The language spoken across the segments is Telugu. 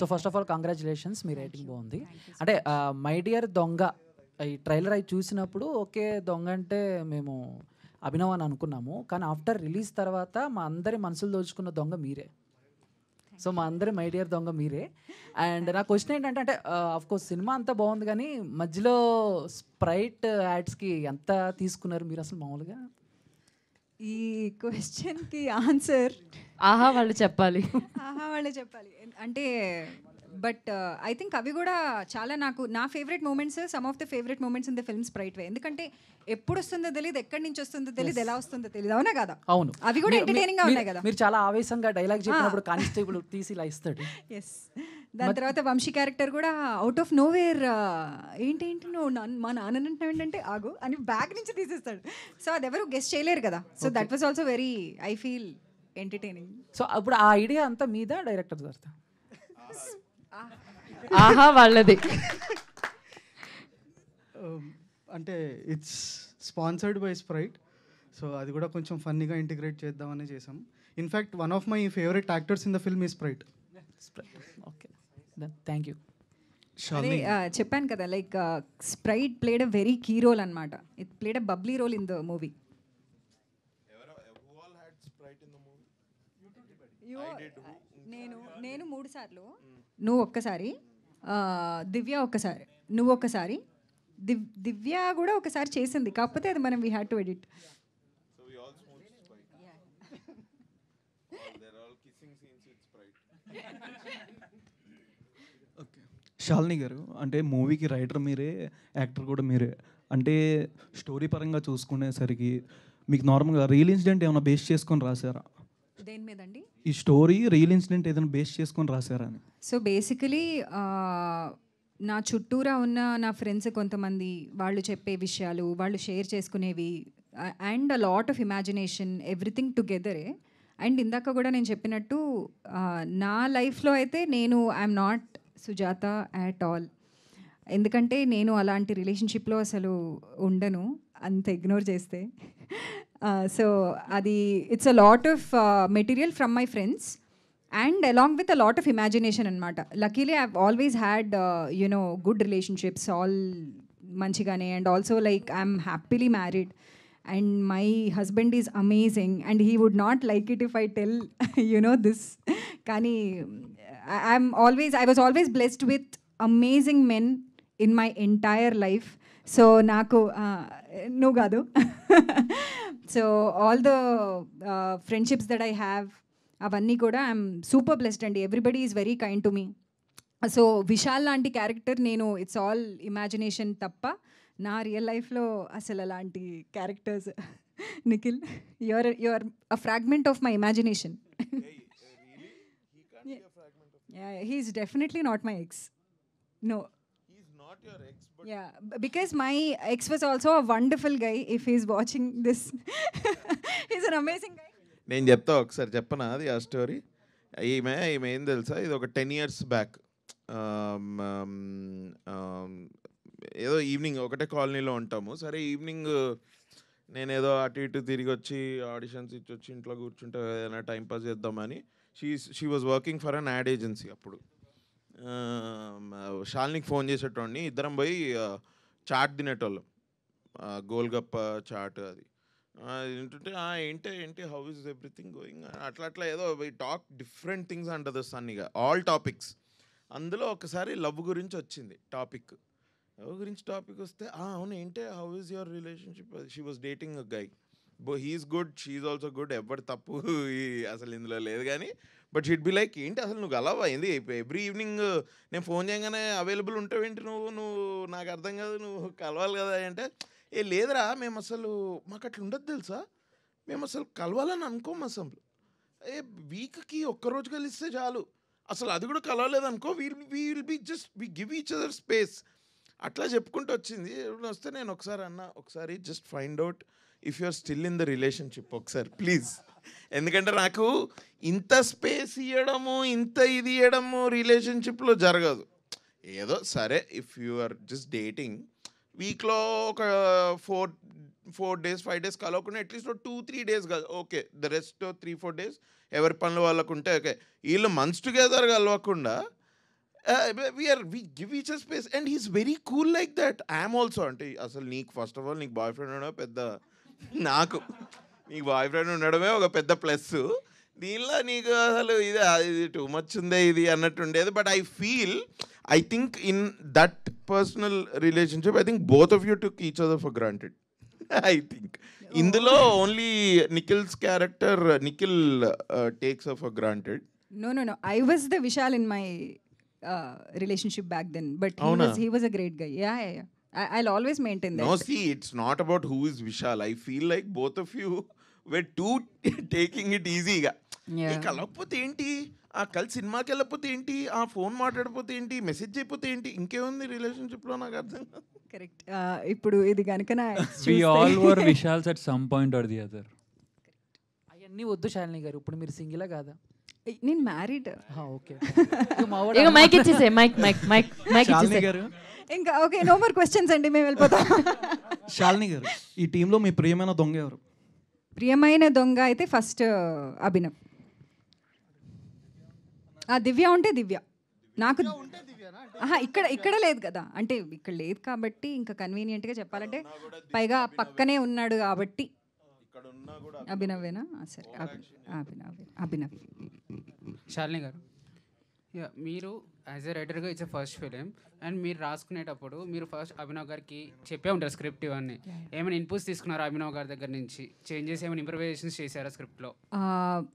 So first of all congratulations me rating బాగుంది. అంటే మై డియర్ దొంగ ఈ ట్రైలర్ అయి చూసినప్పుడు ఓకే దొంగ అంటే మేము అభినవ్ అని అనుకున్నాము. కానీ ఆఫ్టర్ రిలీజ్ తర్వాత మా అందరి మనసులు దోచుకున్న దొంగ మీరే. సో మా అందరి మై డియర్ దొంగ మీరే. అండ్ నా క్వశ్చన్ ఏంటంటే అంటే ఆఫ్ కోర్స్ సినిమా అంతా బాగుంది కానీ మధ్యలో స్ప్రైట్ యాడ్స్కి ఎంత తీసుకున్నారు మీరు అసలు మామూలుగా? ఈ క్వశ్చన్కి ఆన్సర్ ఆహా వాళ్ళు చెప్పాలి. ఆహా వాళ్ళే చెప్పాలి. అంటే బట్ ఐ థింక్ అవి కూడా చాలా నాకు నా favourite moments some of the favourite moments in the films Sprite వే ఎందుకంటే ఎప్పుడు వస్తుందో తెలియదు ఎక్కడి నుంచి వస్తుందో తెలియదు ఎలా వస్తుందో తెలియదు అవునా కదా? అవును. అవి కూడా ఎంటర్టైనింగ్గా ఉన్నాయి కదా? మీరు చాలా ఆవేశంగా డైలాగ్ చెప్పినప్పుడు కానిస్టేబుల్ తీసి ఇలా ఇస్తాడు. ఎస్ దాని తర్వాత వంశీ క్యారెక్టర్ కూడా అవుట్ ఆఫ్ నో వేర్ ఏంటేంటి నువ్వు మా నాన్న అంటున్నావు ఏంటంటే ఆగు అని బ్యాగ్ నుంచి తీసేస్తాడు. సో అది ఎవరు గెస్ట్ చేయలేరు కదా. So that was also very I feel entertaining so అప్పుడు ఆ ఐడియా అంతా మీద డైరెక్టర్ సార్ ఆహా వాళ్ళది. అంటే it's sponsored by Sprite so అది కూడా కొంచెం ఫన్నీగా ఇంటిగ్రేట్ చేద్దామని చేసాం. In fact one of my favourite actors in the film ఈ స్ప్రైట్ ఓకే థ్యాంక్ యూ చెప్పాను కదా like Sprite played a very key role అనమాట it played a bubbly role in the movie నేను నేను మూడు సార్లు నువ్వు ఒక్కసారి దివ్య ఒక్కసారి నువ్వు ఒక్కసారి దివ్ దివ్య కూడా ఒకసారి చేసింది. కాకపోతే అది మనం we had to edit Shalini గారు అంటే మూవీకి రైటర్ మీరే యాక్టర్ కూడా మీరే. అంటే స్టోరీ పరంగా చూసుకునేసరికి మీకు నార్మల్గా రియల్ ఇన్సిడెంట్ ఏమైనా బేస్ చేసుకొని రాశారా? దేని మీదండి? ఈ స్టోరీ రియల్ ఇన్సిడెంట్ ఏదైనా బేస్ చేసుకొని రాశారా అని? సో బేసికలీ నా చుట్టూరా ఉన్న నా ఫ్రెండ్స్ కొంతమంది వాళ్ళు చెప్పే విషయాలు వాళ్ళు share చేసుకునేవి and a lot of imagination everything టుగెదరే and ఇందాక కూడా నేను చెప్పినట్టు నా లైఫ్లో అయితే నేను I'm not Sujatha at all. ఎందుకంటే నేను అలాంటి రిలేషన్షిప్లో అసలు ఉండను అంత ఇగ్నోర్ చేస్తే. సో అది it's a lot of material from my friends and along with a lot of imagination అనమాట luckily I always had you know good relationships all మంచిగానే and also like I'm happily married and my husband is amazing and he would not like it if I tell you know this కానీ I'm always I was always blessed with amazing men in my entire life so నాకు uh, నువ్వు కాదు so all the friendships that I have అవన్నీ కూడా ఐఎమ్ సూపర్ బ్లెస్డ్ అండి. Everybody is very kind to me so Vishal లాంటి క్యారెక్టర్ నేను ఇట్స్ ఆల్ ఇమాజినేషన్ తప్ప నా రియల్ లైఫ్లో అసలు అలాంటి characters Nikhil your your a fragment of my imagination he's definitely not my ex no Yeah, because my ex was also a wonderful guy. If he's watching this, he's an amazing guy. నేను చెప్తా ఒకసారి చెప్పనా అది ఆ స్టోరీ ఈమె ఈమె ఏం తెలుసా? ఇది ఒక టెన్ ఇయర్స్ బ్యాక్ ఏదో ఈవినింగ్ ఒకటే కాలనీలో ఉంటాము. సరే ఈవినింగ్ నేను ఏదో అటు ఇటు తిరిగి వచ్చి ఆడిషన్స్ ఇచ్చి వచ్చి ఇంట్లో కూర్చుంటే ఏదైనా టైంపాస్ చేద్దామని she she was working for an ad agency అప్పుడు. షాల్నికి ఫోన్ చేసేటోడిని ఇద్దరం పోయి చాట్ తినేటోళ్ళం. గోల్గప్ప చాట్ అది. ఏంటంటే ఏంటి ఏంటి హౌ ఇస్ ఎవ్రీథింగ్ గోయింగ్ అట్లా అట్లా ఏదో టాక్ డిఫరెంట్ థింగ్స్ అంటది ద ఆల్ టాపిక్స్. అందులో ఒకసారి లవ్ గురించి వచ్చింది టాపిక్. లవ్ గురించి టాపిక్ వస్తే అవును ఏంటి how is your relationship she was dating a guy బో he's good she's also good ఎవరి తప్పు అసలు ఇందులో లేదు కానీ బట్ షీడ్ బి లైక్ ఏంటి అసలు నువ్వు కలవా ఏంది ఎవ్రీ ఈవినింగ్ నేను ఫోన్ చేయగానే అవైలబుల్ ఉంటావేంటి నువ్వు? నువ్వు నాకు అర్థం కాదు నువ్వు కలవాలి కదా అంటే ఏ లేదురా మేము అసలు మాకు అట్లా ఉండదు తెలుసా? మేము అసలు కలవాలని అనుకోము అసలు. ఏ వీక్కి ఒక్కరోజు కలిస్తే చాలు. అసలు అది కూడా కలవలేదు అనుకో we'll will be just we give each other space. అట్లా చెప్పుకుంటూ వచ్చింది. వస్తే నేను ఒకసారి అన్న ఒకసారి just find out if you are still in the relationship ఒకసారి ప్లీజ్ ఎందుకంటే నాకు ఇంత స్పేస్ ఇవ్వడము ఇంత ఇది ఇవ్వడము రిలేషన్షిప్లో జరగదు. ఏదో సరే if you are just dating వీక్లో ఒక four four days five days కలవకుండా at least two three days కాదు okay the rest three four days ఎవరి పనులు వాళ్ళకు ఉంటే ఓకే వీళ్ళు మంత్స్ టుగెదర్ కలవకుండా we're we give each space and he's very cool like that I'm also అంటే అసలు నీకు ఫస్ట్ ఆఫ్ ఆల్ నీకు బాయ్ ఫ్రెండ్ పెద్ద నాకు. నీకు బాయ్ ఫ్రెండ్ ఉండడమే ఒక పెద్ద ప్లస్ దీనిలో నీకు అసలు ఇది ఇది టూ మచ్ ఉందే ఇది అన్నట్టు ఉండేది. But I feel I think in that personal relationship I think both of you took each other for granted I think ఇందులో only Nikhil's character Nikhil takes for granted No, no, no. I was the Vishal in my uh, relationship back then, but he Avuna? was he was a great guy. I'll always maintain that. No, see, it's not about who is Vishal. I feel like both of you were too taking it easy. కలకపోతే ఏంటి? ఆ కలిసి సినిమాకి వెళ్ళకపోతే ఏంటి? ఆ ఫోన్ మాట్లాడిపోతే ఏంటి? మెసేజ్ అయిపోతే ఏంటి? ఇంకేముంది రిలేషన్షిప్లో నాకు అర్థం కరెక్ట్ ఇప్పుడు ఇది కనుక all were Vishals at some point or the other అవన్నీ వద్దు శాలిని గారు. ఇప్పుడు మీరు సింగిలా కాదా? నేను మ్యారీడ్ ఓకే. ఇక మైక్ ఇచ్చేసే మైక్ మైక్ మైక్ మైక్ ఇచ్చేసే గారు? ఇంకా ఓకే నో మోర్ క్వశ్చన్స్ అండి మేము వెళ్ళిపోతాం. శాలిని గారు ఈ టీంలో మీ ప్రియమైన దొంగ ఎవరు? ప్రియమైన దొంగ అయితే ఫస్ట్ అభినవ్. ఆ దివ్య ఉంటే దివ్య. నాకు ఆహా ఇక్కడ ఇక్కడ లేదు కదా. అంటే ఇక్కడ లేదు కాబట్టి ఇంకా కన్వీనియంట్గా చెప్పాలంటే పైగా పక్కనే ఉన్నాడు కాబట్టి అభినవేనా? సరే. అభి- అభినవ్. అభినవ్. శాలిని గారు యా మీరు యాజ్ ఎ రైటర్గా ఇట్స్ ఫస్ట్ ఫిలిం అండ్ మీరు రాసుకునేటప్పుడు మీరు ఫస్ట్ అభినవ్ గారికి చెప్పే ఉంటారు స్క్రిప్ట్ ఇవన్నీ. ఏమైనా ఇన్పుట్స్ తీసుకున్నారా అభినవ్ గారి దగ్గర నుంచి? చేంజెస్ ఏమైనా ఇంప్రవైజేషన్స్ చేశారా స్క్రిప్ట్లో ఆ,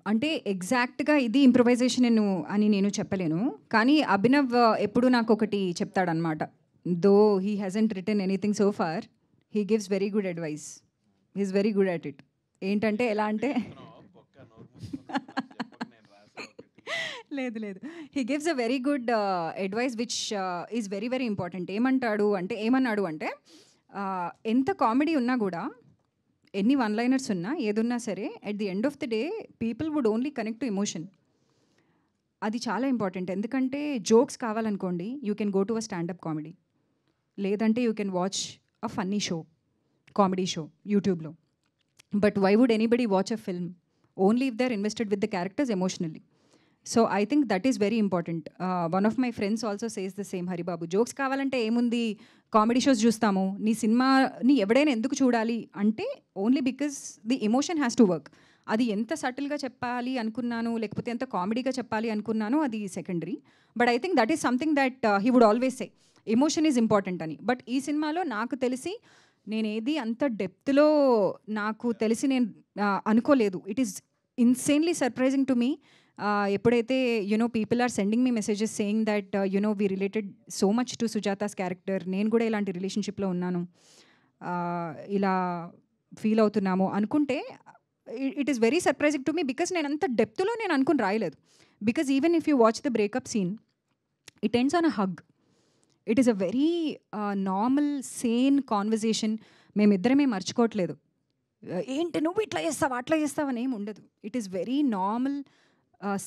అంటే ఎగ్జాక్ట్గా ఇది ఇంప్రొవైజేషన్ నేను అని నేను చెప్పలేను. కానీ అభినవ్ ఎప్పుడు నాకు ఒకటి చెప్తాడనమాట though he hasn't return anything so far he gives very good advice he's very good at it ఏంటంటే ఎలా అంటే లేదు లేదు he gives a very good advice which is very very important ఏమంటాడు అంటే ఏమన్నాడు అంటే uh, ఎంత కామెడీ ఉన్నా కూడా ఎన్ని వన్ లైనర్స్ ఉన్నా ఏదున్నా సరే at the end of the day people would only connect to emotion అది చాలా ఇంపార్టెంట్ ఎందుకంటే jokes కావాలనుకోండి you can go to a standup comedy లేదంటే you can watch a funny show comedy show యూట్యూబ్లో but why would anybody watch a film only if they are invested with the characters emotionally so I think that is very important one of my friends also says the same Haribabu jokes కావాలంటే ఏముంది? కామెడీ షోస్ చూస్తాము. నీ సినిమాని ఎవడైనా ఎందుకు చూడాలి? అంటే only because the emotion has to work అది ఎంత సటిల్గా చెప్పాలి అనుకున్నాను లేకపోతే ఎంత కామెడీగా చెప్పాలి అనుకున్నాను అది secondary but I think that is something that he would always say emotion is important అని. బట్ ఈ సినిమాలో నాకు తెలిసి నేనేది అంత డెప్త్లో నాకు తెలిసి నేను అనుకోలేదు. It is insanely surprising to me ఎప్పుడైతే you know people are sending me messages saying that you know we related so much to Sujata's character నేను కూడా ఇలాంటి రిలేషన్షిప్లో ఉన్నాను. ఇలా ఫీల్ అవుతున్నాము అనుకుంటే it is very surprising to me because నేను అంత డెప్త్లో నేను అనుకుని రాయలేదు. Because even if you watch the breakup scene it ends on a hug it is a very normal sane conversation మేమిద్దరమే మర్చిపోవట్లేదు. Uh, ఏంటి నువ్వు ఇట్లా చేస్తావు అట్లా చేస్తావు అని ఏమి ఉండదు. It is very normal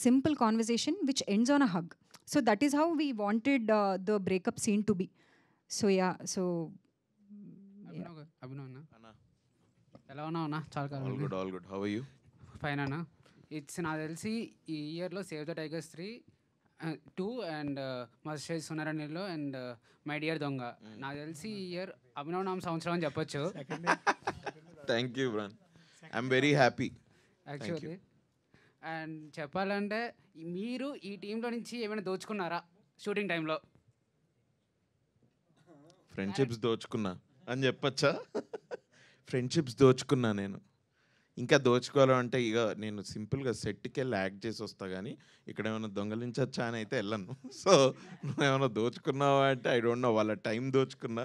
simple conversation which ends on a hug so that is how we wanted the breakup scene to be so yeah so ఎలా ఉన్నావు అన్న? చాలా all column good all good how you fine అన్న. ఇట్స్ నాకు తెలిసి ఈ ఇయర్లో save the tigers three two and మస్టేజ్ సునరణిలో అండ్ మై డియర్ దొంగ. నాకు తెలిసి ఈ ఇయర్ అభినవ్ నామ సంవత్సరం అని చెప్పొచ్చు. Thank you bran I'm very happy actually and చెప్పాలంటే మీరు ఈ టీంలో నుంచి ఏమైనా దోచుకున్నారా షూటింగ్ టైంలో ఫ్రెండ్షిప్స్ దోచుకున్నా అని చెప్పచ్చా? ఫ్రెండ్షిప్స్ దోచుకున్నా నేను. ఇంకా దోచుకోవాలంటే ఇక నేను సింపుల్గా సెట్కి వెళ్ళి యాక్ట్ చేసి వస్తా కానీ ఇక్కడ ఏమైనా దొంగలించొచ్చా అని అయితే వెళ్ళను. సో నువ్వు ఏమైనా దోచుకున్నావా అంటే ఐ డోంట్ నో వాళ్ళ time దోచుకున్నా.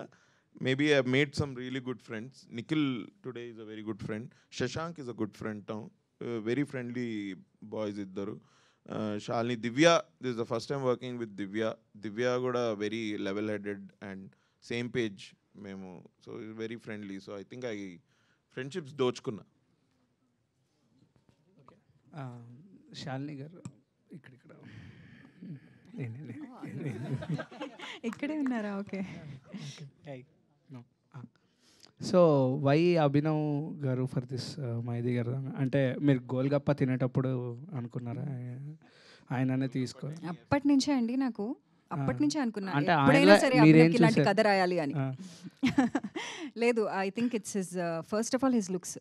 Maybe I made some really good friends Nikhil today is a very good friend Shashank is a good friend town very friendly boys ఇద్దరు. Shalini Divya this the first time working with Divya Divya కూడా very level headed and same page మేము. So very friendly so I think I friendships దోచుకున్నా. Shalini garu ఇక్కడ ఇక్కడ నేనే, నేనే. ఇక్కడే ఉన్నారా? ఓకే. సో వై అభినవ్ గారు ఫర్ దిస్ మైది గారు? అంటే మీరు గోల్గప్ప తినేటప్పుడు అనుకున్నారా? ఆయననే తీసుకో అప్పటి నుంచే అండి నాకు. అప్పటి నుంచే అనుకున్నా. ఎప్పుడైనా సరే ఇలాంటి? కథ రాయాలి అని. లేదు I think it's his first of all his looks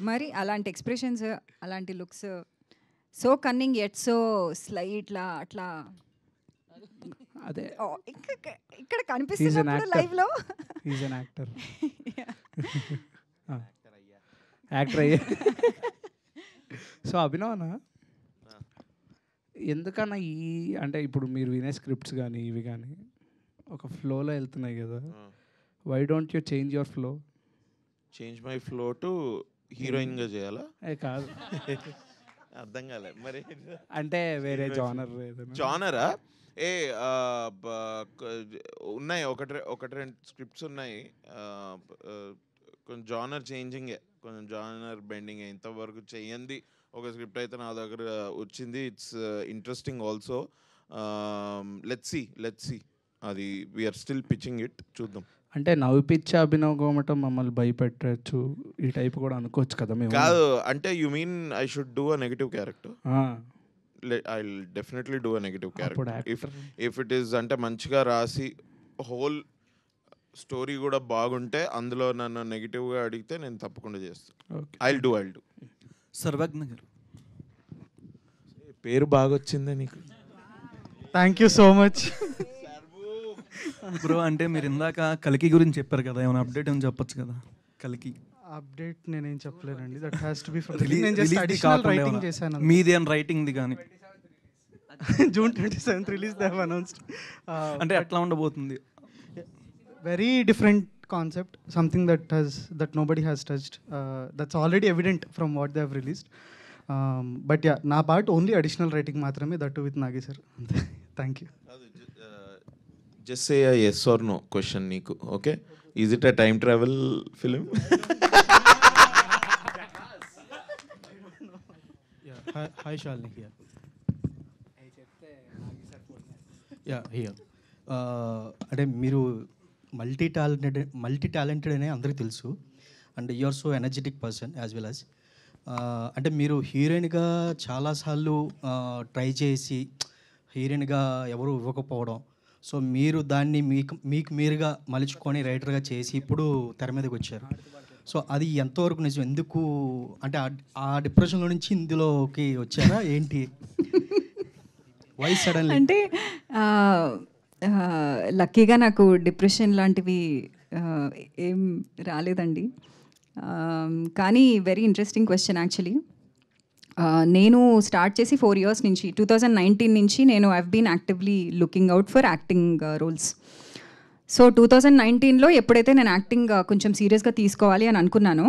మరి అలాంటి ఎక్స్ప్రెషన్స్ అలాంటి looks so cunning at so స్లైట్లా అట్లా. అదే. ఇక్కడ actor. లైవ్లో. ఈజ్ అన్ యాక్టర్ యాక్టర్ అయ్యే. సో అభినవనా? ఎందుకన్నా ఈ అంటే ఇప్పుడు మీరు వినే స్క్రిప్ట్స్ కానీ ఇవి కానీ ఒక ఫ్లోలో వెళ్తున్నాయి కదా. Why don't you change your flow change my flow to హీరోయిన్గా చేయాలా? ఏ కాదు. అర్థం కాలే. మరి అంటే వేరే జానర్ జానరా ఏ ఉన్నాయి. ఒకటి ఒకటి రెండు స్క్రిప్ట్స్ ఉన్నాయి. కొంచెం జానర్ చేంజింగే కొంచెం జానర్ బెండింగ్ ఇంతవరకు చేయండి ఒక స్క్రిప్ట్ అయితే నా దగ్గర వచ్చింది. It's interesting also let see let see అది వీఆర్ స్టిల్ పిచ్చింగ్ ఇట్ చూద్దాం. అంటే నవ్విపిచ్చే అభినవ్ గోమటం మమ్మల్ని భయపెట్టచ్చు. ఈ టైప్ కూడా అనుకోవచ్చు కదా మేము. కాదు అంటే you mean I should do a negative character I definitely do a negative character if. If it is అంటే మంచిగా రాసి హోల్ స్టోరీ కూడా బాగుంటే అందులో నన్ను నెగిటివ్గా అడిగితే నేను తప్పకుండా చేస్తాను. I'll do I'll do Sarvagna garu. పేరు బాగా వచ్చిందే నీకు? Thank you so much bro అంటే మీరు ఇందాక కలికి గురించి చెప్పారు కదా ఏమైనా అప్డేట్ ఏమైనా చెప్పొచ్చు కదా? కలికి. అప్డేట్ నేనేం చెప్పలేనండి. That has to be from నేను జస్ట్ అడిషనల్ రైటింగ్ చేశాను. మీది అని రైటింగ్ది కానీ? June twenty seventh release they announced అంటే ఎట్లా ఉండబోతుంది? Very different concept something that has that nobody has touched that's already evident from what they have released but yeah నా పార్ట్ ఓన్లీ అడిషనల్ రైటింగ్ మాత్రమే దట్ విత్ నాగి సార్ అంతే thank you just say yes or no question నీకు okay is it a time travel film hi Shalini Shalini here. Yeah, uh, అంటే మీరు మల్టీ టాలెంటెడ్ మల్టీ టాలెంటెడ్ అనే అందరికీ తెలుసు. And you are so energetic person as well as అంటే మీరు హీరోయిన్గా చాలాసార్లు uh, ట్రై చేసి హీరోయిన్గా ఎవరు ఇవ్వకపోవడం సో మీరు దాన్ని మీకు మీకు మీరుగా మలుచుకొని రైటర్గా చేసి ఇప్పుడు తెర మీదకి వచ్చారు. సో అది ఎంతవరకు నిజం? ఎందుకు? అంటే ఆ- డిప్రెషన్లో నుంచి ఇందులోకి వచ్చారా? ఏంటి? వై సడన్లీ అంటే లక్కీగా నాకు డిప్రెషన్ లాంటివి ఏం రాలేదండి. కానీ వెరీ ఇంట్రెస్టింగ్ క్వశ్చన్ యాక్చువల్లీ నేను స్టార్ట్ చేసి ఫోర్ ఇయర్స్ నుంచి టూ థౌజండ్ నైన్టీన్ నుంచి నేను I've been actively looking out for acting roles so two thousand నైన్టీన్లో ఎప్పుడైతే నేను యాక్టింగ్ uh, కొంచెం సీరియస్గా తీసుకోవాలి అని అనుకున్నానో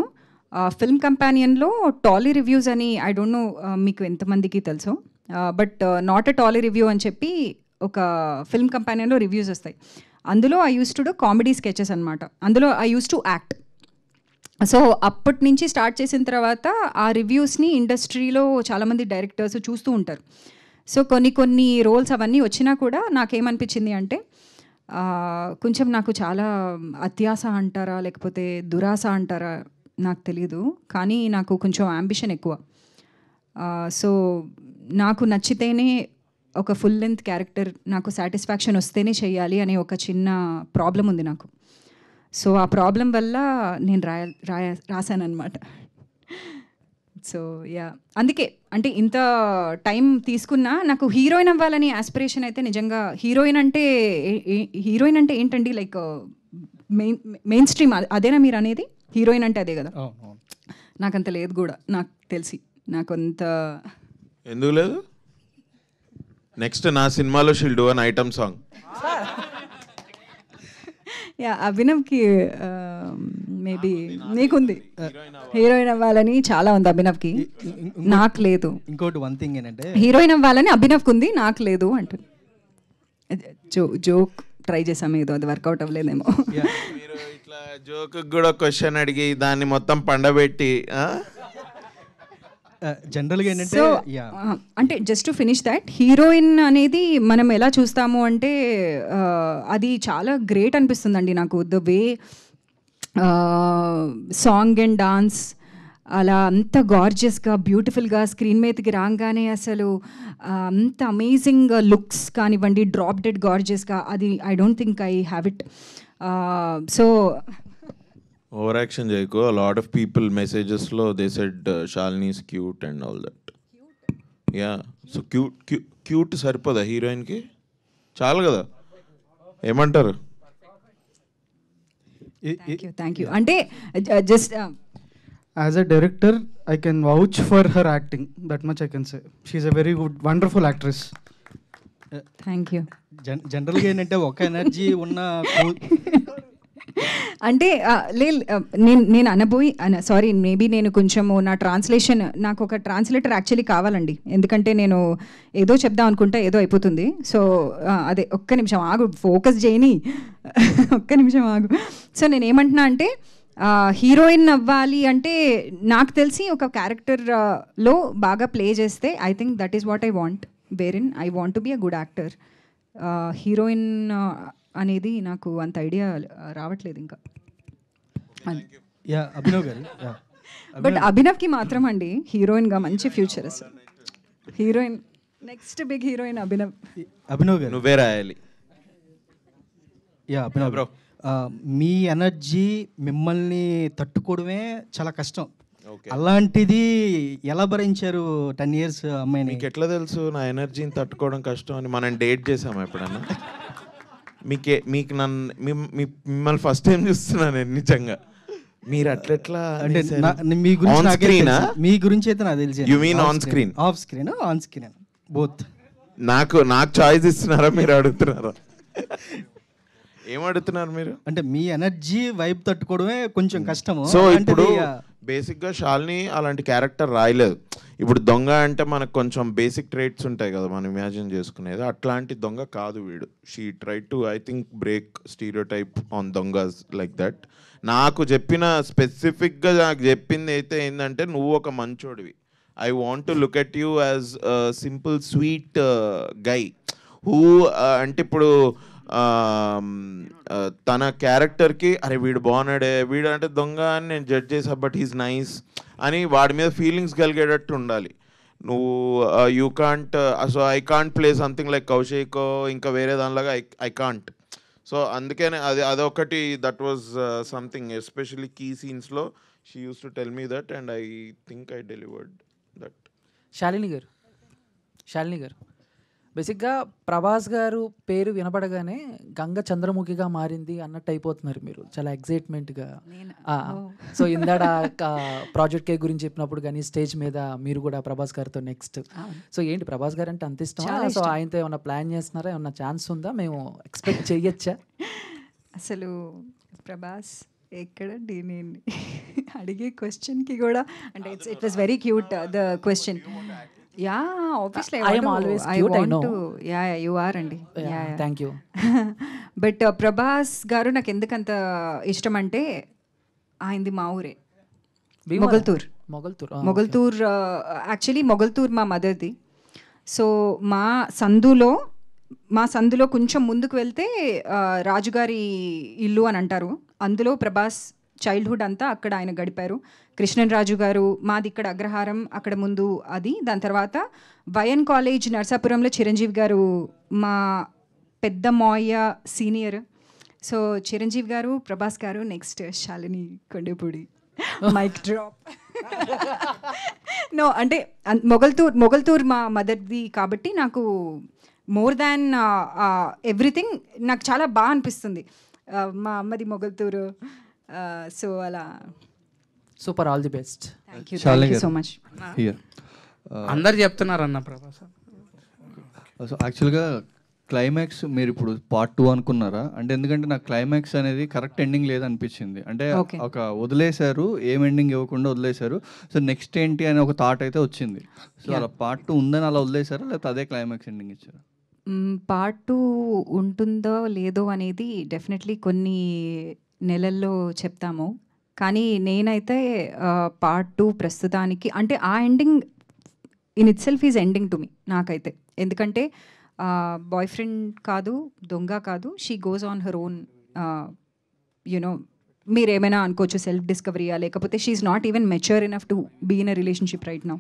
ఫిల్మ్ కంపానియన్లో టాలీ రివ్యూస్ అని ఐ డోంట్ నో మీకు ఎంతమందికి తెలుసు but not a Tolly review అని చెప్పి ఒక ఫిల్మ్ కంపానియన్లో రివ్యూస్ వస్తాయి. అందులో I used to do comedy sketches అనమాట అందులో I used to act so అప్పటి నుంచి స్టార్ట్ చేసిన తర్వాత ఆ రివ్యూస్ని ఇండస్ట్రీలో చాలామంది డైరెక్టర్స్ చూస్తూ ఉంటారు. సో కొన్ని కొన్ని రోల్స్ అవన్నీ వచ్చినా కూడా నాకేమనిపించింది అంటే కొంచెం నాకు చాలా అత్యాస అంటారా లేకపోతే దురాశ అంటారా నాకు తెలియదు కానీ నాకు కొంచెం అంబిషన్ ఎక్కువ. సో నాకు నచ్చితేనే ఒక ఫుల్ లెంత్ క్యారెక్టర్ నాకు సాటిస్ఫాక్షన్ వస్తేనే చేయాలి అనే ఒక చిన్న ప్రాబ్లం ఉంది నాకు. సో ఆ ప్రాబ్లం వల్ల నేను రాయ రాయ రాశానమాట సో యా. అందుకే అంటే ఇంత టైం తీసుకున్నా నాకు హీరోయిన్ అవ్వాలని ఆస్పిరేషన్ అయితే నిజంగా హీరోయిన్ అంటే హీరోయిన్ అంటే ఏంటండి? లైక్ మెయిన్ మెయిన్ స్ట్రీమ్ అదేనా మీరు అనేది? హీరోయిన్ అంటే అదే కదా? నాకంత లేదు కూడా నాకు తెలిసి. నాకంత ఎందుకు లేదు? నెక్స్ట్ నా సినిమాలో she'll do an item song yeah అభినవ్కి maybe నీకుంది. హీరోయిన్ అవ్వాలని చాలా ఉంది అభినవ్కి. నాకు లేదు. ఇంకోటి వన్ థింగ్ ఏంటంటే హీరోయిన్ అవ్వాలని అభినవ్కి ఉంది నాకు లేదు అంటుంది జో జోక్ ట్రై చేసాము ఏదో అది వర్కౌట్ అవ్వలేదేమో. మీరు ఇట్లా జోక్ కూడా క్వశ్చన్ అడిగి దాన్ని మొత్తం పండబెట్టి ఆ? జనరల్గా ఏంటంటే సో యా అంటే just to finish that heroine అనేది మనం ఎలా చూస్తాము అంటే ఆ, అది చాలా గ్రేట్ అనిపిస్తుందండి నాకు. The way song and dance అలా అంత గార్జియస్గా బ్యూటిఫుల్గా స్క్రీన్ మీదకి రాగానే అసలు అంత అమేజింగ్ లుక్స్ కానివ్వండి డ్రాప్ డెడ్ గార్జియస్గా అది I don't think I have it so over action చేయకు. Lot of people మెసేజెస్లో they said Shalini's cute and all that yeah so cute cute సరిపోదా హీరోయిన్కి? చాలు కదా. ఏమంటారు? థ్యాంక్ యూ అంటే just As a director, I can vouch for her acting. That much I can say. She's a very good, wonderful actress. Thank you Jan జనరల్గా ఏంటంటే ఒక ఎనర్జీ ఉన్న అంటే లే నేను నేను అనబోయి సారీ మేబీ నేను కొంచెము నా ట్రాన్స్లేషన్ నాకు ఒక ట్రాన్స్లేటర్ యాక్చువల్లీ కావాలండి. ఎందుకంటే నేను ఏదో చెప్దాం అనుకుంటా ఏదో అయిపోతుంది. సో అదే ఒక్క నిమిషం ఆగు ఫోకస్ చేయని ఒక్క నిమిషం ఆగు. సో నేను ఏమంటున్నా అంటే హీరోయిన్ అవ్వాలి అంటే నాకు తెలిసి ఒక క్యారెక్టర్లో బాగా ప్లే చేస్తే I think that is what I want where in I want to be a good actor heroine అనేది నాకు అంత ఐడియా రావట్లేదు ఇంకా. యా అభినవ్ గారు యా. బట్ అభినవ్కి మాత్రం అండి హీరోయిన్గా మంచి ఫ్యూచర్ అసలు heroine next big heroine Abhinav. Abhinav garu. నువ్వే రాయాలి. యా అభినవ్ బ్రో మీ ఎనర్జీ మిమ్మల్ని తట్టుకోవడమే చాలా కష్టం. అలాంటిది ఎలా భరించారు టెన్ ఇయర్స్ అమ్మాయిని? మీకు ఎట్లా తెలుసు నా ఎనర్జీని తట్టుకోవడం కష్టం అని మనం డేట్ చేసాము ఎప్పుడన్నా? మీకే మీకు నన్ను మిమ్మల్ని ఫస్ట్ టైం చూస్తున్నాను నేను నిజంగా. మీరు అట్లెట్లా అంటే మీ గురించి స్క్రీనా. మీ గురించి అయితే నాకు తెలిసి you mean on screen off screen on screen both నాకు నాకు చాయిస్ ఇస్తున్నారా మీరు అడుగుతున్నారా? ఏం అడుగుతున్నారు మీరు? అంటే మీ ఎనర్జీ వైబ్ తట్టుకోవడమే కొంచెం కష్టము. సో ఇప్పుడు బేసిక్గా షాల్ని అలాంటి క్యారెక్టర్ రాయలేదు. ఇప్పుడు దొంగ అంటే మనకు కొంచెం బేసిక్ ట్రేట్స్ ఉంటాయి కదా మనం ఇమాజిన్ చేసుకునేది. అట్లాంటి దొంగ కాదు వీడు. She try to I think break stereotype on దొంగస్ like that నాకు చెప్పిన స్పెసిఫిక్గా నాకు చెప్పింది అయితే ఏంటంటే నువ్వు ఒక మంచోడివి. I want to look at you as simple sweet guy who అంటే ఇప్పుడు తన క్యారెక్టర్కి అరే వీడు బాగున్నాడే వీడు అంటే దొంగ అని నేను జడ్జ్ చేసా బట్ హీస్ నైస్ అని వాడి మీద ఫీలింగ్స్ కలిగేటట్టు ఉండాలి. నువ్వు you can't so I can't play something like కౌశికో ఇంకా వేరే దానిలాగా ఐ ఐ కాంట్. సో అందుకనే అది అదొకటి that was something especially key సీన్స్లో she used to tell me that and I think I delivered that. Shalini garu. Shalini garu. బేసిక్గా ప్రభాస్ గారు పేరు వినపడగానే గంగ చంద్రముఖిగా మారింది అన్నట్టు అయిపోతున్నారు మీరు. చాలా ఎగ్జైట్మెంట్గా సో ఇందాడ ప్రాజెక్ట్ కే గురించి చెప్పినప్పుడు కానీ స్టేజ్ మీద మీరు కూడా ప్రభాస్ గారితో నెక్స్ట్. సో ఏంటి ప్రభాస్ గారు అంటే అంత ఇష్టమా? చాలా సో ఇష్టం. ఆయనతో ఏమన్నా ప్లాన్ చేస్తున్నారా? ఏమన్నా ఛాన్స్ ఉందా? మేము ఎక్స్పెక్ట్ చేయొచ్చా? అసలు ప్రభాస్ ఎక్కడండి? నేను అడిగే క్వశ్చన్కి కూడా అంటే it's it was very cute the question yeah obviously I cute, I want know. To yeah you are అండి యూ బట్ ప్రభాస్ గారు నాకు ఎందుకంత ఇష్టం అంటే ఆయనది మా ఊరే. మొగల్తూర్. మొగల్తూర్, మొగల్తూర్ యాక్చువల్లీ మొగల్తూర్ మా మదర్ది. సో మా సందులో మా సందులో కొంచెం ముందుకు వెళ్తే రాజుగారి ఇల్లు అని అంటారు. అందులో ప్రభాస్ చైల్డ్హుడ్ అంతా అక్కడ ఆయన గడిపారు. కృష్ణన్ రాజు గారు మాది ఇక్కడ అగ్రహారం అక్కడ ముందు అది. దాని తర్వాత వయన్ కాలేజ్ నర్సాపురంలో చిరంజీవి గారు మా పెద్ద మాయ senior. So Chiranjeevi garu Prabhas garu next Shalini Kondapudi. Mic drop. No అంటే మొగల్తూర్ మొగల్తూర్ మా మదర్ది కాబట్టి నాకు మోర్ దాన్ ఎవ్రీథింగ్ నాకు చాలా బాగా అనిపిస్తుంది. మా అమ్మది మొగల్తూరు. సో అలా. Super all the best thank you thank. So much Here. అందరు చెప్తున్నారు అన్న ప్రభాస్ సో యాక్చువల్గా క్లైమాక్స్ మీరు ఇప్పుడు పార్ట్ టూ అనుకున్నారా? అంటే ఎందుకంటే నాకు క్లైమాక్స్ అనేది కరెక్ట్ ఎండింగ్ లేదనిపించింది. అంటే. ఒక వదిలేశారు ఏం ఎండింగ్ ఇవ్వకుండా వదిలేశారు. సో నెక్స్ట్ ఏంటి అనే ఒక థాట్ అయితే వచ్చింది. సో అలా పార్ట్ టూ ఉందని అలా వదిలేశారా? లేకపోతే అదే క్లైమాక్స్ ఎండింగ్ ఇచ్చారా? పార్ట్ టూ ఉంటుందో లేదో అనేది డెఫినెట్లీ కొన్ని నెలల్లో చెప్తాము. కానీ నేనైతే పార్ట్ టూ ప్రస్తుతానికి అంటే ఆ ending in itself is ending to me నాకైతే. ఎందుకంటే బాయ్ ఫ్రెండ్ కాదు దొంగ కాదు she goes on her own you know మీరేమైనా అనుకోవచ్చు సెల్ఫ్ డిస్కవరీయా లేకపోతే she's not even mature enough to be in a relationship right now.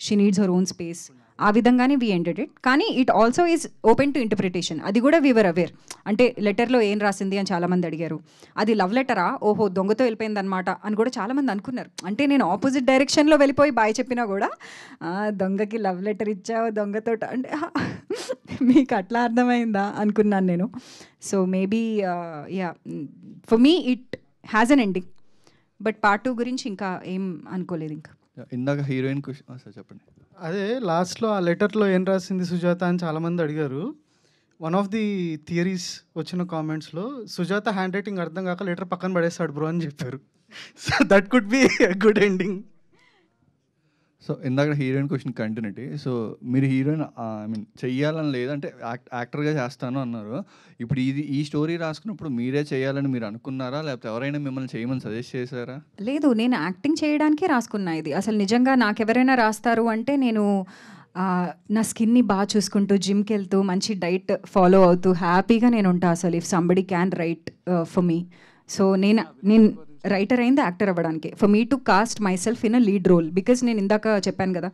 She needs her own space. ఆ విధంగానే వీ ఎండెడ్ ఇట్ కానీ it also is open to interpretation అది కూడా వీవర్ అవేర్ అంటే లెటర్లో ఏం రాసింది అని చాలామంది అడిగారు. అది లవ్ లెటరా ఓహో దొంగతో వెళ్ళిపోయింది అనమాట అని కూడా చాలామంది అనుకున్నారు. అంటే నేను ఆపోజిట్ డైరెక్షన్లో వెళ్ళిపోయి బాయ్ చెప్పినా కూడా దొంగకి లవ్ లెటర్ ఇచ్చావు దొంగతో అంటే మీకు అట్లా అర్థమైందా? అనుకున్నాను నేను. So maybe yeah for me it has an ending but part two గురించి ఇంకా ఏం అనుకోలేదు ఇంకా. ఇందాక హీరోయిన్ క్వశ్చన్ చెప్పండి. అదే లాస్ట్లో ఆ లెటర్లో ఏం రాసింది సుజాత అని చాలామంది అడిగారు. వన్ ఆఫ్ ది థియరీస్ వచ్చిన కామెంట్స్లో సుజాత హ్యాండ్ రైటింగ్ అర్థం కాక లెటర్ పక్కన పడేస్తాడు బ్రో అని చెప్పారు. So that could be good ending so ఇందాక హీరోయిన్ క్వశ్చన్ కంటిన్యూటీ. సో మీరు హీరోయిన్ ఐ మీన్ చెయ్యాలని లేదంటే యాక్ట్ యాక్టర్గా చేస్తాను అన్నారు. ఇప్పుడు ఇది ఈ స్టోరీ రాసుకున్నప్పుడు మీరే చేయాలని మీరు అనుకున్నారా? లేకపోతే ఎవరైనా మిమ్మల్ని చేయమని సజెస్ట్ చేశారా? లేదు నేను యాక్టింగ్ చేయడానికే రాసుకున్నా ఇది. అసలు నిజంగా నాకు ఎవరైనా రాస్తారు అంటే నేను నా స్కిన్ని బాగా చూసుకుంటూ జిమ్కి వెళ్తూ మంచి డైట్ ఫాలో అవుతూ హ్యాపీగా నేను ఉంటా అసలు. If somebody can write for me so నేను నేను రైటర్ అయింది యాక్టర్ అవ్వడానికి. For me to cast myself in a lead role because నేను ఇందాక చెప్పాను కదా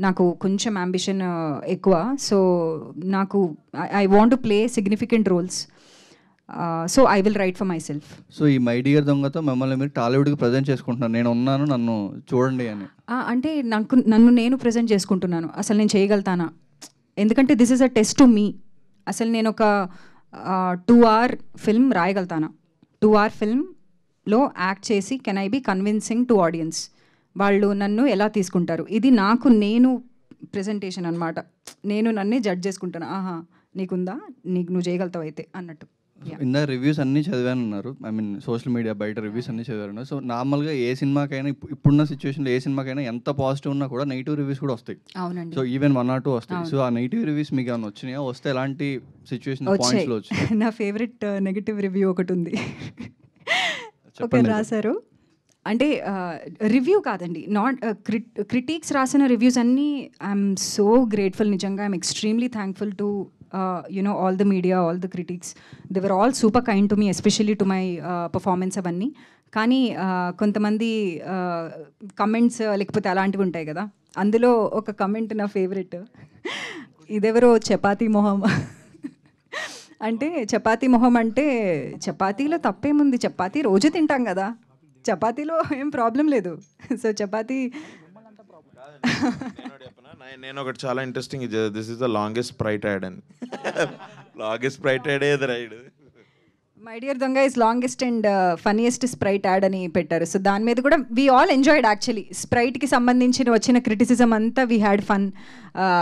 నాకు కొంచెం అంబిషన్ ఎక్కువ. సో నాకు I want to play significant roles so I will write for myself so ఈ మై డియర్ దొంగతో మిమ్మల్ని మీరు టాలీవుడ్కి ప్రజెంట్ చేసుకుంటున్నారు. నేను ఉన్నాను నన్ను చూడండి అని. అంటే నాకు నన్ను నేను ప్రజెంట్ చేసుకుంటున్నాను. అసలు నేను చేయగలుగుతానా? ఎందుకంటే this is a test to me అసలు నేను ఒక టూ అవర్ ఫిల్మ్ రాయగలుగుతానా? టూ అవర్ ఫిల్మ్లో యాక్ట్ చేసి can I be convincing to audience? వాళ్ళు నన్ను ఎలా తీసుకుంటారు? ఇది నాకు నేను ప్రజెంటేషన్ అనమాట నేను నన్నే జడ్జ్ చేసుకుంటాను. ఆహా నీకుందా? నీకు నువ్వు చేయగలుగుతావు అయితే అన్నట్టు. ఇందా రివ్యూస్ అన్నీ చదివాను అన్నారు. ఐ మీన్ సోషల్ మీడియా బయట రివ్యూస్ అన్నీ చదివాను సో నార్మల్గా ఏ సినిమాకైనా ఇప్పు- ఇప్పుడున్న సిచ్యువేషన్లో ఏ సినిమాకైనా ఎంత పాజిటివ్ ఉన్నా కూడా నెగిటివ్ రివ్యూస్ కూడా వస్తాయి. అవునండి. So even one or two వస్తాయి. సో ఆ నెగిటివ్ రివ్యూస్ మీకు ఏమైనా వచ్చినాయా? వస్తే ఎలాంటి సిచ్యువేషన్ పాయింట్స్లో వచ్చాయి వచ్చాయి? నా ఫేవరెట్ నెగటివ్ రివ్యూ ఒకటి ఉంది. చెప్పండి. రాశారు. అంటే రివ్యూ కాదండి. నాట్ క్రిటిక్స్ రాసిన రివ్యూస్ అన్నీ ఐఎమ్ సో గ్రేట్ఫుల్ నిజంగా I'm extremely thankful to you know all the media all the critics they were all super kind to me especially to my performance అవన్నీ. కానీ కొంతమంది కమెంట్స్ లేకపోతే అలాంటివి ఉంటాయి కదా. అందులో ఒక కమెంట్ నా ఫేవరెట్ ఇదెవరో చపాతీ మొహం. అంటే చపాతీ మొహం అంటే చపాతీలో తప్పేముంది? చపాతీ రోజు తింటాం కదా. చపాతీలో ఏం ప్రాబ్లం లేదు. సో చపాతీ నేను ఒకటి చాలా interesting this is the longest Sprite ad అని. లాంగెస్ట్ స్ప్రైట్ యాడ్ ఏది ride my dear Donga is longest and funniest Sprite ad అని పెట్టారు. సో దాని మీద కూడా వీ ఆల్ ఎంజాయిడ్ యాక్చువల్లీ స్ప్రైట్కి సంబంధించిన వచ్చిన క్రిటిసిజం అంతా వీ హ్యాడ్ ఫన్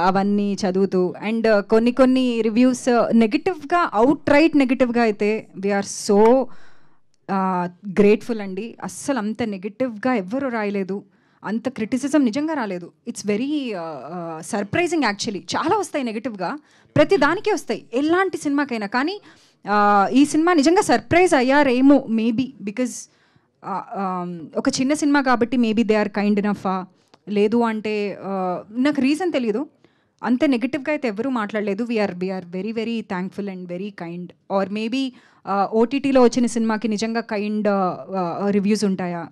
అవన్నీ చదువుతూ. అండ్ uh, కొన్ని కొన్ని రివ్యూస్ నెగిటివ్గా అవుట్ రైట్ నెగిటివ్గా అయితే వీఆర్ సో గ్రేట్ఫుల్ అండి. అస్సలు అంత నెగిటివ్గా ఎవ్వరూ రాయలేదు. అంత క్రిటిసిజం నిజంగా రాలేదు. ఇట్స్ వెరీ సర్ప్రైజింగ్ యాక్చువల్లీ చాలా వస్తాయి నెగిటివ్గా ప్రతి దానికి వస్తాయి. ఎలాంటి సినిమాకైనా. కానీ ఈ సినిమా నిజంగా సర్ప్రైజ్ అయ్యారేమో మేబీ బికాజ్ ఒక చిన్న సినిమా కాబట్టి మేబీ దే ఆర్ కైండ్ నఫా లేదు అంటే నాకు రీజన్ తెలియదు అంత నెగిటివ్గా అయితే ఎవరూ మాట్లాడలేదు. We're we're very very thankful and very kind or maybe ఓటీటీలో వచ్చిన సినిమాకి నిజంగా కైండ్ రివ్యూస్ ఉంటాయా?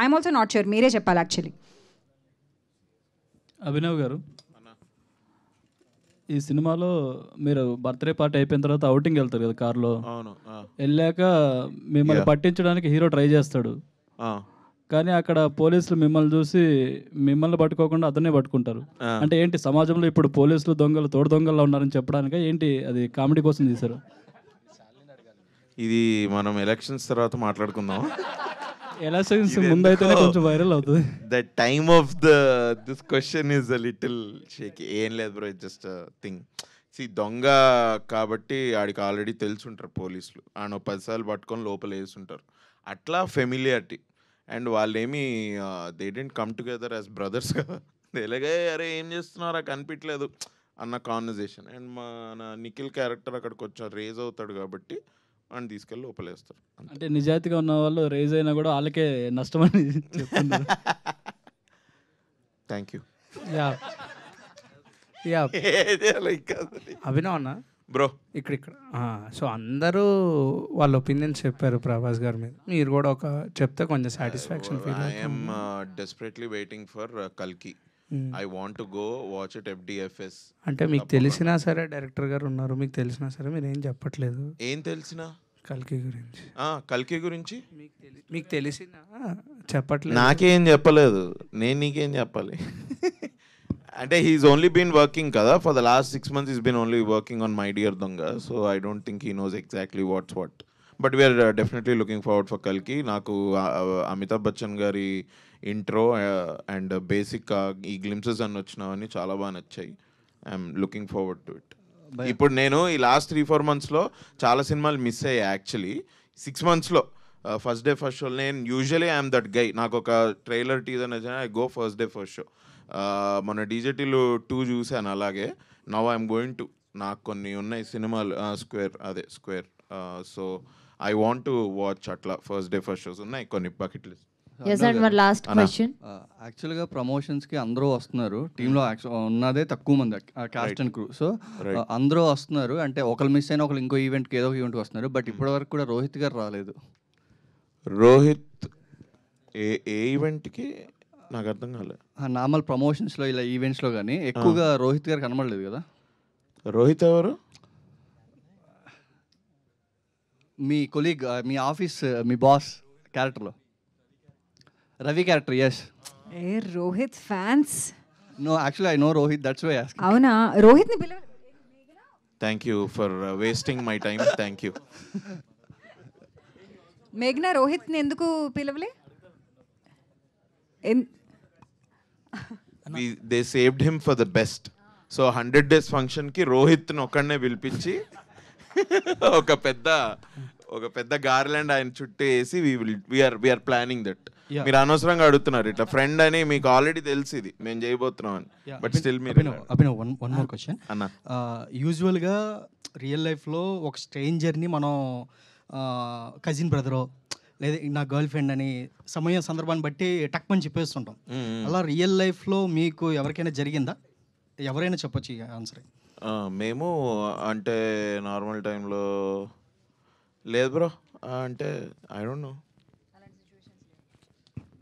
ఐఎమ్ ఆల్సో నాట్ షూర్ మీరే చెప్పాలి యాక్చువల్లీ అభినవ్ గారు. ఈ సినిమాలో మీరు బర్త్డే పార్టీ అయిపోయిన తర్వాత అవుటింగ్ వెళ్తారు కదా కార్లో అవును. వెళ్ళాక మిమ్మల్ని. పట్టించడానికి హీరో ట్రై చేస్తాడు. కానీ అక్కడ పోలీసులు మిమ్మల్ని చూసి మిమ్మల్ని పట్టుకోకుండా అతనే పట్టుకుంటారు. అంటే ఏంటి సమాజంలో ఇప్పుడు పోలీసులు దొంగలు తోడు దొంగలు ఉన్నారని చెప్పడానికి ఏంటి అది కామెడీ కోసం తీశారు ఇది మనం ఎలక్షన్స్ తర్వాత మాట్లాడుకుందాం ఎలక్షన్స్ ముందైతేనే కొంచెం వైరల్ అవుతుంది. The time of the this question is a little shake ఏం లేదు బ్రో జస్ట్ థింగ్ సి దొంగ కాబట్టి ఆడికి ఆల్రెడీ తెలుసుంటారు పోలీసులు. ఆయన పదిసార్లు పట్టుకొని లోపల వేసుంటారు. అట్లా ఫెమిలియారిటీ అండ్ వాళ్ళేమి they didn't come together as brothers కదా. ఎలాగే అరే ఏం చేస్తున్నారా కనిపించలేదు అన్న కాన్వర్జేషన్ అండ్ మన నిఖిల్ క్యారెక్టర్ అక్కడికి వచ్చి రేజ్ అవుతాడు కాబట్టి అని తీసుకెళ్ళి లోపలేస్తారు. అంటే నిజాయితీగా ఉన్న వాళ్ళు రేజ్ అయినా కూడా వాళ్ళకే నష్టమని చెప్తున్నారు. Thank you yeah yeah Abhinav అన్న? బ్రో ఇక్కడ ఇక్కడ. సో అందరూ వాళ్ళ ఒపీనియన్స్ చెప్పారు ప్రభాస్ గారి మీద. మీరు కూడా ఒక చెప్తే కొంచెం satisfaction feel I'm desperately waiting for కల్కి. I want to go watch it FDFS అంటే మీకు తెలిసినా సరే డైరెక్టర్ గారు ఉన్నారు మీకు తెలిసినా సరే మీరు ఏం చెప్పట్లేదు. ఏం తెలిసిన? కల్కి గురించి. కల్కి గురించి? మీకు తెలిసిన చెప్పట్లేదు. నాకేం చెప్పలేదు. నేను నీకేం చెప్పాలి? అంటే హీస్ ఓన్లీ బీన్ వర్కింగ్ కదా. For the last six months is been only working on my dear Donga so I don't think he knows exactly what's what but we're definitely looking forward for కల్కి నాకు అమితాబ్ బచ్చన్ గారి ఇంట్రో అండ్ బేసిక్ ఈ గ్లిమ్సెస్ అన్ని వచ్చినవన్నీ చాలా బాగా నచ్చాయి. I'm looking forward to it ఇప్పుడు నేను ఈ లాస్ట్ త్రీ ఫోర్ మంత్స్లో చాలా సినిమాలు మిస్ అయ్యాయి యాక్చువల్లీ సిక్స్ మంత్స్లో ఫస్ట్ డే ఫస్ట్ షో నేను యూజువలీ ఐఎమ్ దట్ గై నాకు ఒక ట్రైలర్ టీజర్ నచ్చిన I go first day first show మన డీజేటీలు టూ చూశాను అలాగే. నవ్ ఐఎమ్ గోయింగ్ టు నాకు కొన్ని ఉన్నాయి సినిమాలు స్క్వేర్ అదే square so I want to watch అట్లా ఫస్ట్ డే ఫస్ట్ షోస్ ఉన్నాయి. కొన్ని బకెట్ లిస్ట్ Last question. యాక్చువల్గా ప్రమోషన్స్కి అందరూ వస్తున్నారు. టీంలో ఉన్నదే తక్కువ మంది కాస్ట్ అండ్ క్రూ సో. అందరూ వస్తున్నారు. అంటే ఒకరు మిస్ అయినా ఒకరు ఇంకో ఈవెంట్కి ఏదో ఒక ఈవెంట్కి వస్తున్నారు. బట్ ఇప్పటివరకు కూడా రోహిత్ గారు రాలేదు. రోహిత్ ఏ ఏ ఈవెంట్కి నాకు అర్థం కాలేదు నార్మల్ ప్రమోషన్స్లో ఇలా ఈవెంట్స్లో కానీ ఎక్కువగా రోహిత్ గారు కనబడలేదు కదా? రోహిత్ ఎవరు? మీ కొలీగ్ మీ ఆఫీస్ మీ బాస్ క్యారెక్టర్లో Ravi character as a Rohit fans no actually I know Rohit that's why ask అవునా? రోహిత్ని పిలవ thank you for wasting my time thank you మేఘ్నా రోహిత్ని ఎందుకు పిలవలే? They saved him for the best so hundred days ఫంక్షన్కి రోహిత్ని ఒక్కడనే పిలిపించి ఒక పెద్ద ఒక పెద్ద గార్లాండ్ ఆయన చుట్టూ వేసి వీఆర్ వీఆర్ ప్లానింగ్ దట్. మీరు అనవసరంగా అడుగుతున్నారు. ఇట్లా ఫ్రెండ్ అని మీకు ఆల్రెడీ తెలిసి ఇది. మేము చేయబోతున్నాం అని బట్ స్టిల్ మీరు వన్ వన్ మోర్ క్వశ్చన్ అన్న. యూజువల్గా రియల్ లైఫ్లో ఒక స్ట్రేంజర్ని మనం కజిన్ బ్రదరో లేదా నా గర్ల్ ఫ్రెండ్ అని సమయం సందర్భాన్ని బట్టి టక్మని చెప్పేస్తుంటాం. మ్మ్. అలా రియల్ లైఫ్లో మీకు ఎవరికైనా జరిగిందా? ఎవరైనా చెప్పొచ్చు ఆన్సర్ మేము అంటే నార్మల్ టైంలో లేదు బ్రో అంటే ఐ డోంట్ నో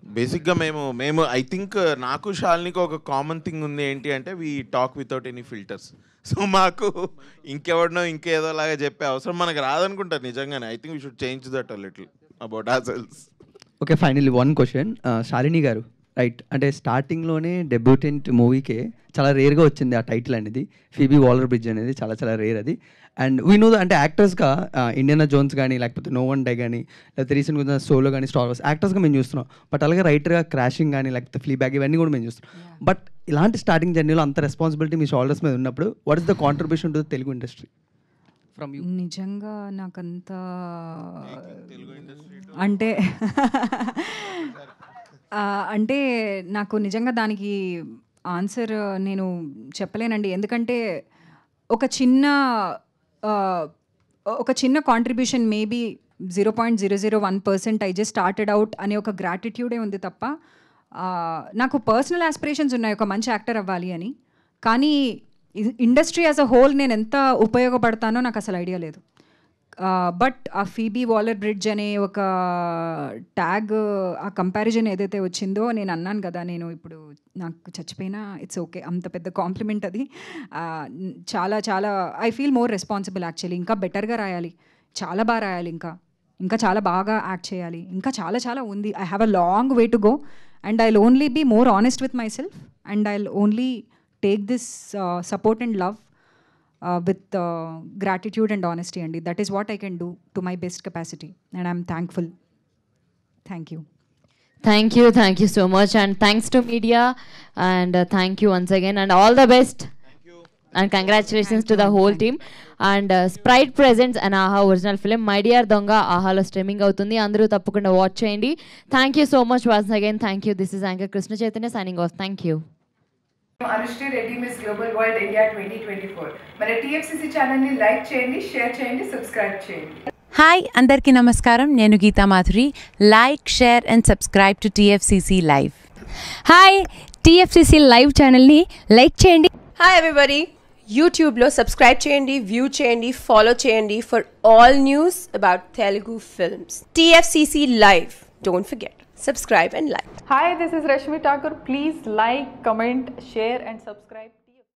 బేసిక్గా మేము మేము ఐ థింక్ నాకు షాల్నికి ఒక కామన్ థింగ్ ఉంది ఏంటి అంటే we talk without any filters so మాకు ఇంకెవడనో ఇంకేదోలాగా చెప్పే అవసరం మనకు రాదనుకుంటారు నిజంగానే. I think we should change that a little about ourselves okay finally one question Shalini గారు రైట్ అంటే స్టార్టింగ్లోనే డెబ్యూటెంట్ మూవీకే చాలా రేర్గా వచ్చింది ఆ టైటిల్ అనేది. ఫీబీ వాలర్ బ్రిడ్జ్ అనేది చాలా చాలా రేర్ అది. అండ్ వీ నో అంటే యాక్టర్స్గా ఇండియనా జోన్స్ కానీ లేకపోతే నో వన్ డే కానీ లేకపోతే రీసెంట్గా సోలో కానీ స్టార్ వార్స్ యాక్టర్స్గా మేము చూస్తున్నాం. బట్ అలాగే రైటర్గా క్రాషింగ్ కానీ లేకపోతే ఫ్లీ బ్యాగ్ ఇవన్నీ కూడా మేము చూస్తున్నాం. బట్ ఇలాంటి స్టార్టింగ్ జర్నీలో అంత రెస్పాన్సిబిలిటీ మీ షోల్డర్స్ మీద ఉన్నప్పుడు what is the contribution to Telugu industry? From you నిజంగా నాకంత అంటే ఆ, అంటే నాకు నిజంగా దానికి ఆన్సర్ నేను చెప్పలేనండి. ఎందుకంటే ఒక చిన్న ఒక చిన్న contribution maybe zero point zero zero one percent I just started out అనే ఒక గ్రాటిట్యూడే ఉంది తప్ప నాకు పర్సనల్ ఆస్పిరేషన్స్ ఉన్నాయి ఒక మంచి యాక్టర్ అవ్వాలి అని. కానీ ఇండస్ట్రీ యాజ్ అ హోల్ నేను ఎంత ఉపయోగపడతానో నాకు అసలు ఐడియా లేదు. బట్ ఆ ఫీబీ వాలర్ బ్రిడ్జ్ అనే ఒక ట్యాగ్ ఆ కంపారిజన్ ఏదైతే వచ్చిందో నేను అన్నాను కదా నేను ఇప్పుడు నాకు చచ్చిపోయినా ఇట్స్ ఓకే అంత పెద్ద కాంప్లిమెంట్ అది. చాలా చాలా I feel more responsible actually ఇంకా బెటర్గా రాయాలి. చాలా బాగా రాయాలి ఇంకా. ఇంకా చాలా బాగా యాక్ట్ చేయాలి. ఇంకా చాలా చాలా ఉంది. I have a long way to go and I only be more honest with myself and I only take this support and love with gratitude and honesty అండి that is what I can do to my best capacity and I'm thankful thank you Thank you, thank you so much, and thanks to media, and uh, thank you once again, and all the best. And congratulations to the whole team. And uh, Sprite presents an Aha original film my dear Donga ఆహాలో స్ట్రీమింగ్ అవుతుంది. అందరూ తప్పకుండా వాచ్ చేయండి. Thank you so much once again thank you this is anchor Krishna Chaitanya signing off thank you Anushti Reddy miss global world India twenty twenty four మన టీఎఫ్సిసి ఛానల్ని లైక్ చేయండి షేర్ చేయండి సబ్స్క్రైబ్ చేయండి. హాయ్ అందరికీ నమస్కారం. నేను Geetha Madhuri. Like share and subscribe to TFCC live hi TFCC live ఛానల్ని లైక్ చేయండి. Hi everybody, యూట్యూబ్లో సబ్స్క్రైబ్ చేయండి వ్యూ చేయండి ఫాలో చేయండి for all news about Telugu films TFCC live don't forget subscribe and like. Hi, this is Rashmi Thakur. Please like, comment, share and subscribe.